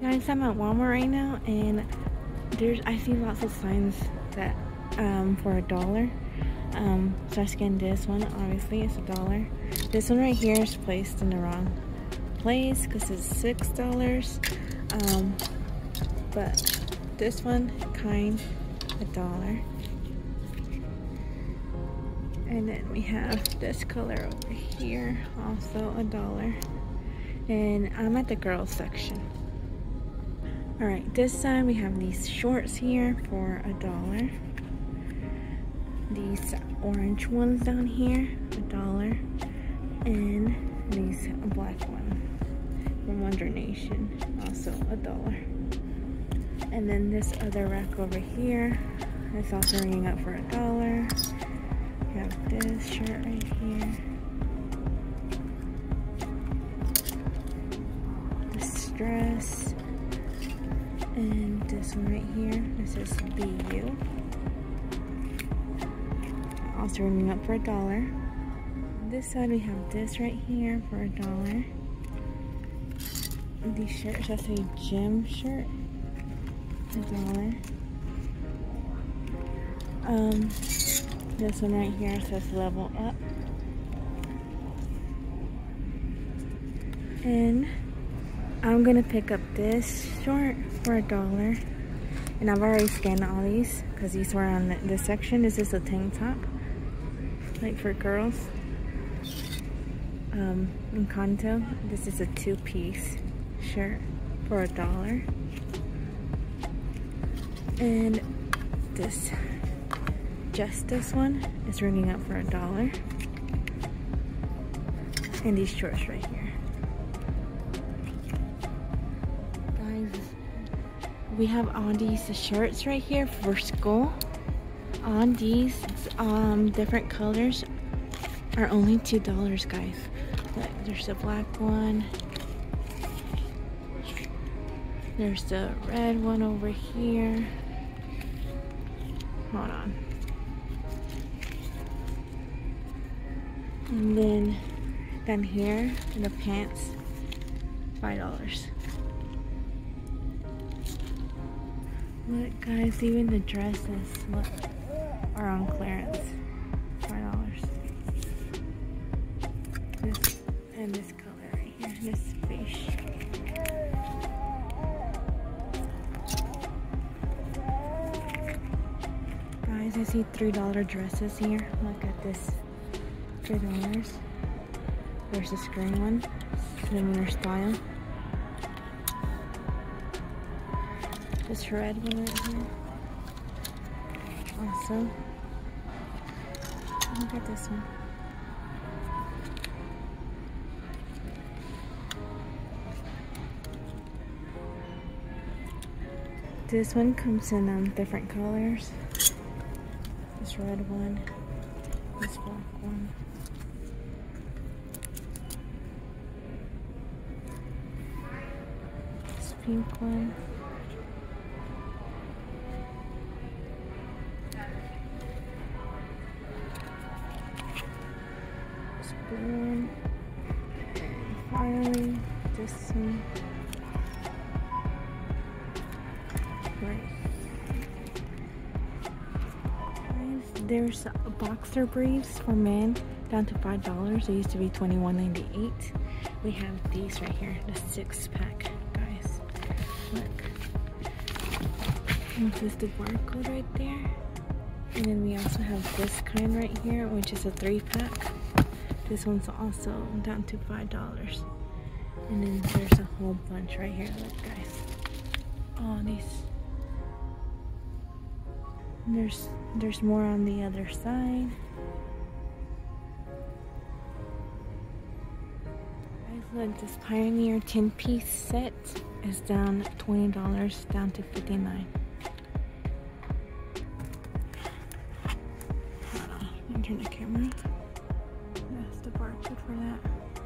Guys, I'm at Walmart right now and there's I see lots of signs that um, for a dollar. Um, so I scanned this one, obviously it's a dollar. This one right here is placed in the wrong place because it's six dollars. Um, but this one, kind, a dollar. And then we have this color over here, also a dollar. And I'm at the girls section. All right, this side we have these shorts here for a dollar. These orange ones down here, a dollar. And these black ones from Wonder Nation, also a dollar. And then this other rack over here is also ringing up for a dollar. We have this shirt right here. This dress right here, this is BU. Also running up for a dollar. this side we have this right here for a dollar. These shirts, that's a gym shirt. A dollar. Um, this one right here says level up. And I'm gonna pick up this short for a dollar. And I've already scanned all these because these were on this section. This is a tank top, like for girls. Um, in Kanto, this is a two-piece shirt for a dollar. And this, just this one, is ringing up for a dollar. And these shorts right here. we have Andy's shirts right here for school. On um, different colors are only $2 guys. There's a black one. There's the red one over here. Hold on. And then down here, the pants, $5. Look guys, even the dresses look are on clearance. Five dollars. This and this color right here. This fish. Guys, I see three dollar dresses here. Look at this. Three dollars. There's this green one. Similar style. This red one right here. Awesome. look at this one. This one comes in um, different colors. This red one, this black one. This pink one. And finally, this one. Right. There's boxer briefs for men down to five dollars. They used to be $21.98. We have these right here, the six pack, guys. Look. This is the barcode right there. And then we also have this kind right here, which is a three pack. This one's also down to five dollars. And then there's a whole bunch right here. Look, guys. Oh, these. There's there's more on the other side. Guys, look, this Pioneer 10-piece set is down $20 down to 59 turn the camera. That's the barcode for that.